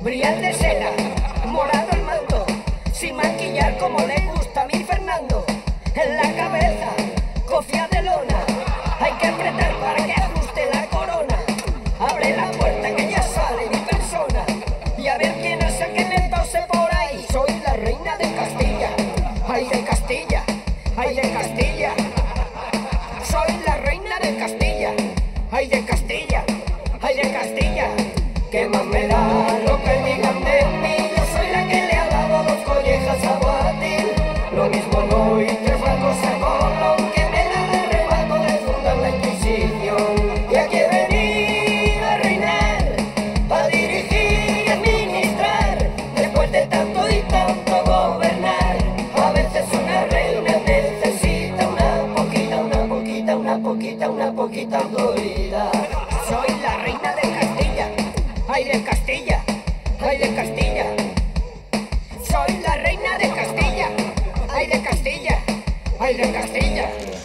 Brial de seda, morado el manto, sin maquillar como le gusta a mi Fernando. En la cabeza, cofia de lona, hay que apretar para que ajuste la corona. Abre la puerta que ya sale mi persona. Y a ver quién el que me tose por ahí. Soy la reina de Castilla, ay de Castilla, ay de Castilla. Soy la reina de Castilla, ay de Castilla, ay de Castilla. Poquita, una poquita, autoridad. Soy la reina de Castilla, ay de Castilla, ay de Castilla. Soy la reina de Castilla, ay de Castilla, ay de Castilla.